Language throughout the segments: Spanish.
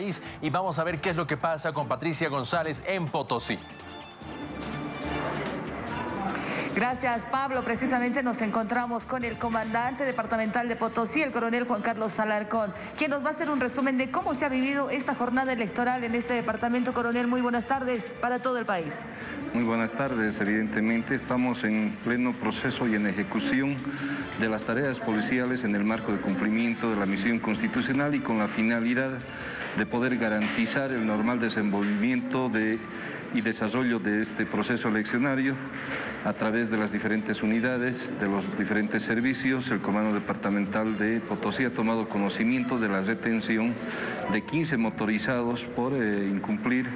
y vamos a ver qué es lo que pasa con Patricia González en Potosí. Gracias, Pablo. Precisamente nos encontramos con el comandante departamental de Potosí, el coronel Juan Carlos Alarcón, quien nos va a hacer un resumen de cómo se ha vivido esta jornada electoral en este departamento. Coronel, muy buenas tardes para todo el país. Muy buenas tardes. Evidentemente estamos en pleno proceso y en ejecución de las tareas policiales en el marco de cumplimiento de la misión constitucional y con la finalidad de poder garantizar el normal desenvolvimiento de, y desarrollo de este proceso eleccionario a través de las diferentes unidades, de los diferentes servicios. El Comando Departamental de Potosí ha tomado conocimiento de la detención de 15 motorizados por eh, incumplir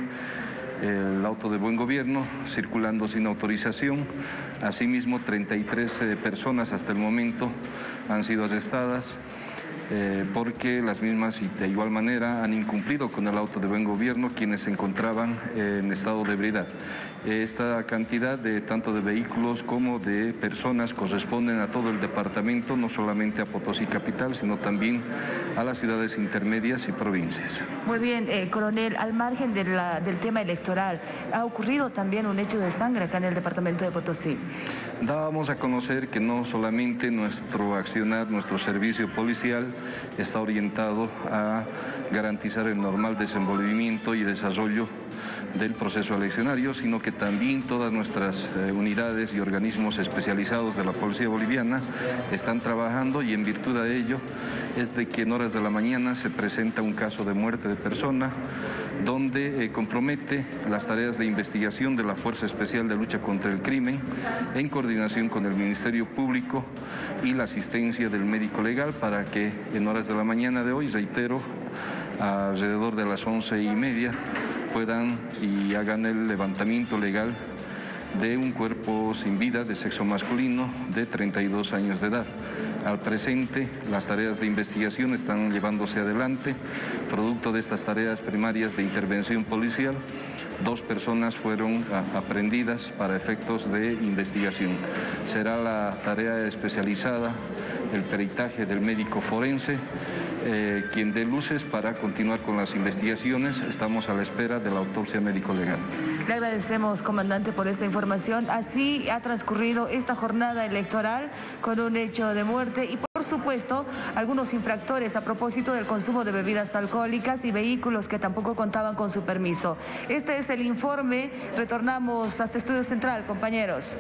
el auto de buen gobierno circulando sin autorización. Asimismo, 33 eh, personas hasta el momento han sido arrestadas. Eh, porque las mismas y de igual manera han incumplido con el auto de buen gobierno quienes se encontraban en estado de ebriedad. Esta cantidad de tanto de vehículos como de personas corresponden a todo el departamento, no solamente a Potosí Capital, sino también a las ciudades intermedias y provincias. Muy bien, eh, coronel, al margen del tema electoral, ¿ha ocurrido también un hecho de sangre acá en el departamento de Potosí? Dábamos a conocer que no solamente nuestro accionar, nuestro servicio policial, está orientado a garantizar el normal desenvolvimiento y desarrollo del proceso eleccionario, sino que también todas nuestras eh, unidades y organismos especializados de la Policía Boliviana están trabajando y en virtud de ello es de que en horas de la mañana se presenta un caso de muerte de persona donde eh, compromete las tareas de investigación de la Fuerza Especial de Lucha contra el Crimen en coordinación con el Ministerio Público y la asistencia del médico legal para que en horas de la mañana de hoy, reitero, alrededor de las once y media, puedan y hagan el levantamiento legal de un cuerpo sin vida de sexo masculino de 32 años de edad. Al presente, las tareas de investigación están llevándose adelante. Producto de estas tareas primarias de intervención policial, dos personas fueron aprendidas para efectos de investigación. Será la tarea especializada, el peritaje del médico forense, eh, quien dé luces para continuar con las investigaciones. Estamos a la espera de la autopsia médico-legal. Le agradecemos, comandante, por esta información. Así ha transcurrido esta jornada electoral con un hecho de muerte y por supuesto algunos infractores a propósito del consumo de bebidas alcohólicas y vehículos que tampoco contaban con su permiso. Este es el informe. Retornamos hasta Estudio Central, compañeros.